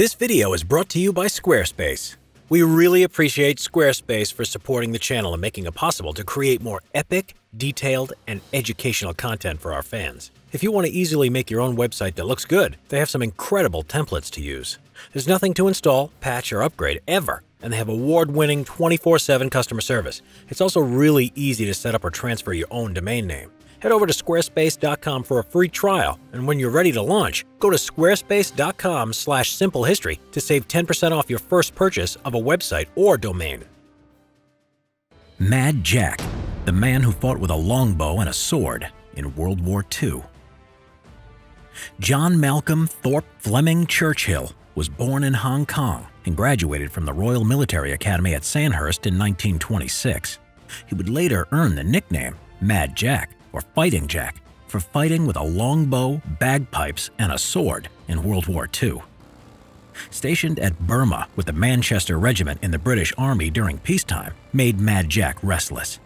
This video is brought to you by Squarespace. We really appreciate Squarespace for supporting the channel and making it possible to create more epic, detailed, and educational content for our fans. If you want to easily make your own website that looks good, they have some incredible templates to use. There's nothing to install, patch, or upgrade ever, and they have award winning 24 7 customer service. It's also really easy to set up or transfer your own domain name. Head over to squarespace.com for a free trial, and when you're ready to launch, go to squarespace.com/simplehistory to save 10% off your first purchase of a website or domain. Mad Jack, the man who fought with a longbow and a sword in World War II. John Malcolm Thorpe Fleming Churchill was born in Hong Kong and graduated from the Royal Military Academy at Sandhurst in 1926. He would later earn the nickname Mad Jack or Fighting Jack for fighting with a longbow, bagpipes, and a sword in World War II. Stationed at Burma with the Manchester Regiment in the British Army during peacetime, made Mad Jack restless.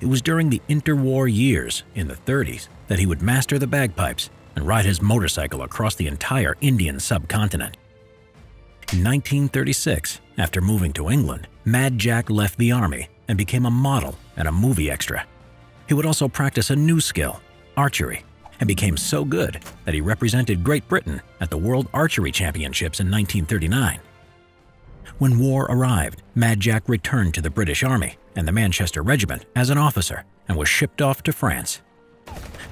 It was during the interwar years, in the 30s, that he would master the bagpipes and ride his motorcycle across the entire Indian subcontinent. In 1936, after moving to England, Mad Jack left the army and became a model and a movie extra. He would also practice a new skill, archery, and became so good that he represented Great Britain at the World Archery Championships in 1939. When war arrived, Mad Jack returned to the British Army and the Manchester Regiment as an officer and was shipped off to France.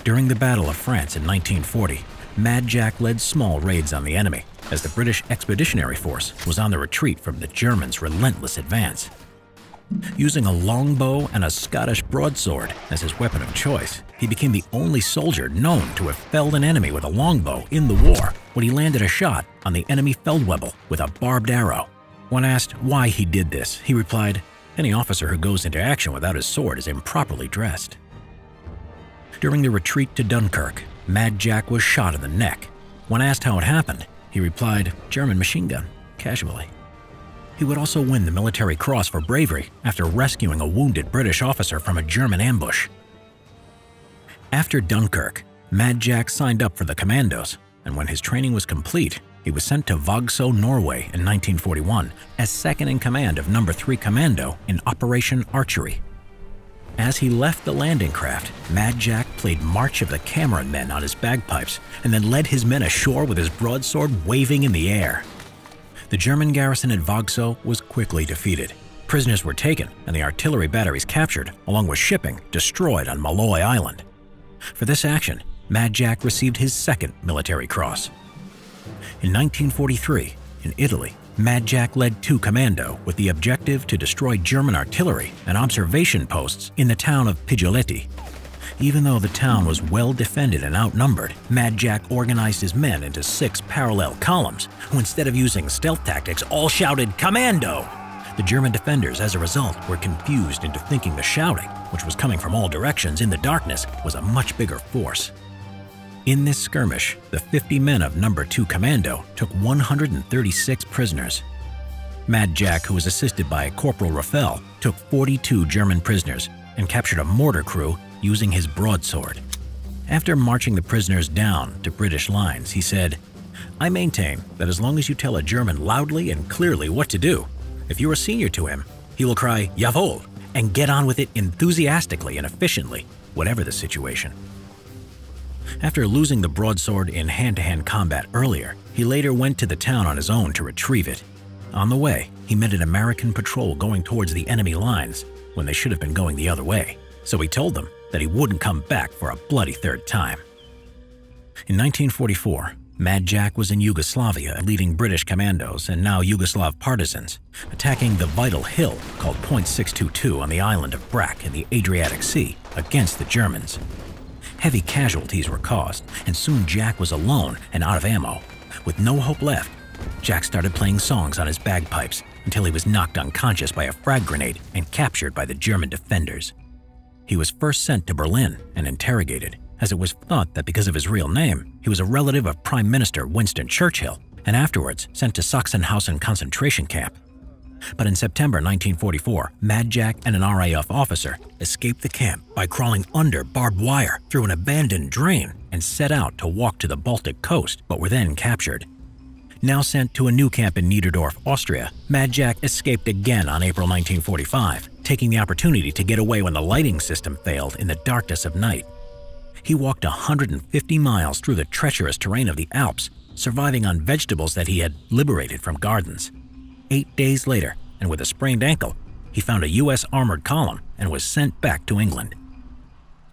During the Battle of France in 1940, Mad Jack led small raids on the enemy as the British Expeditionary Force was on the retreat from the Germans' relentless advance. Using a longbow and a Scottish broadsword as his weapon of choice, he became the only soldier known to have felled an enemy with a longbow in the war when he landed a shot on the enemy Feldwebel with a barbed arrow. When asked why he did this, he replied, Any officer who goes into action without his sword is improperly dressed. During the retreat to Dunkirk, Mad Jack was shot in the neck. When asked how it happened, he replied, German machine gun, casually. He would also win the Military Cross for bravery after rescuing a wounded British officer from a German ambush. After Dunkirk, Mad Jack signed up for the Commandos, and when his training was complete, he was sent to Vågsø, Norway in 1941 as second in command of No. 3 Commando in Operation Archery. As he left the landing craft, Mad Jack played March of the Cameron Men on his bagpipes and then led his men ashore with his broadsword waving in the air. The German garrison at Vågsø was quickly defeated. Prisoners were taken and the artillery batteries captured, along with shipping destroyed on Maaloy Island. For this action, Mad Jack received his second military cross. In 1943, in Italy, Mad Jack led two commando with the objective to destroy German artillery and observation posts in the town of Pigoletti. Even though the town was well defended and outnumbered, Mad Jack organized his men into six parallel columns, who instead of using stealth tactics all shouted, Commando! The German defenders, as a result, were confused into thinking the shouting, which was coming from all directions in the darkness, was a much bigger force. In this skirmish, the 50 men of Number 2 Commando took 136 prisoners. Mad Jack, who was assisted by Corporal Raffel, took 42 German prisoners and captured a mortar crew using his broadsword. After marching the prisoners down to British lines, he said, I maintain that as long as you tell a German loudly and clearly what to do, if you are senior to him, he will cry, Jawohl, and get on with it enthusiastically and efficiently, whatever the situation. After losing the broadsword in hand to hand combat earlier, he later went to the town on his own to retrieve it. On the way, he met an American patrol going towards the enemy lines when they should have been going the other way, so he told them that he wouldn't come back for a bloody third time. In 1944, Mad Jack was in Yugoslavia leading British commandos and now Yugoslav partisans, attacking the vital hill called Point 622 on the island of Brac in the Adriatic Sea against the Germans. Heavy casualties were caused, and soon Jack was alone and out of ammo. With no hope left, Jack started playing songs on his bagpipes until he was knocked unconscious by a frag grenade and captured by the German defenders. He was first sent to Berlin and interrogated, as it was thought that because of his real name, he was a relative of Prime Minister Winston Churchill, and afterwards sent to Sachsenhausen concentration camp. But in September 1944, Mad Jack and an RAF officer escaped the camp by crawling under barbed wire through an abandoned drain and set out to walk to the Baltic coast, but were then captured. Now sent to a new camp in Niederdorf, Austria, Mad Jack escaped again on April 1945, taking the opportunity to get away when the lighting system failed in the darkness of night. He walked 150 miles through the treacherous terrain of the Alps, surviving on vegetables that he had liberated from gardens. Eight days later, and with a sprained ankle, he found a U.S. armored column and was sent back to England.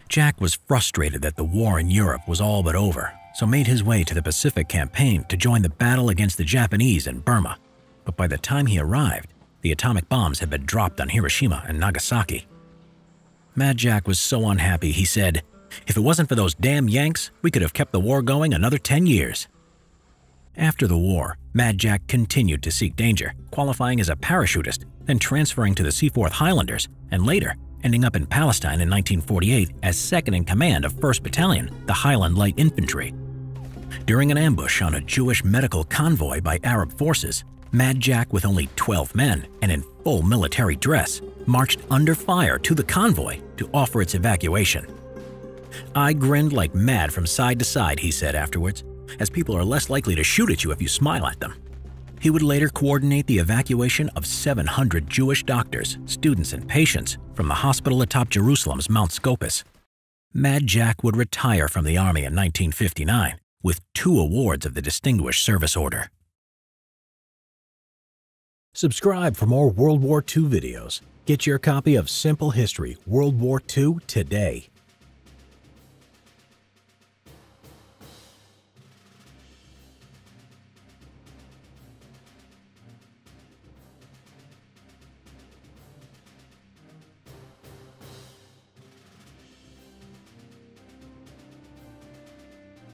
Jack was frustrated that the war in Europe was all but over so made his way to the Pacific Campaign to join the battle against the Japanese in Burma. But by the time he arrived, the atomic bombs had been dropped on Hiroshima and Nagasaki. Mad Jack was so unhappy, he said, If it wasn't for those damn Yanks, we could have kept the war going another 10 years. After the war, Mad Jack continued to seek danger, qualifying as a parachutist, then transferring to the Seaforth Highlanders, and later ending up in Palestine in 1948 as second in command of 1st Battalion, the Highland Light Infantry, during an ambush on a Jewish medical convoy by Arab forces, Mad Jack, with only 12 men and in full military dress, marched under fire to the convoy to offer its evacuation. I grinned like mad from side to side, he said afterwards, as people are less likely to shoot at you if you smile at them. He would later coordinate the evacuation of 700 Jewish doctors, students, and patients from the hospital atop Jerusalem's Mount Scopus. Mad Jack would retire from the Army in 1959 with two awards of the Distinguished Service Order. Subscribe for more World War II videos. Get your copy of Simple History World War II today.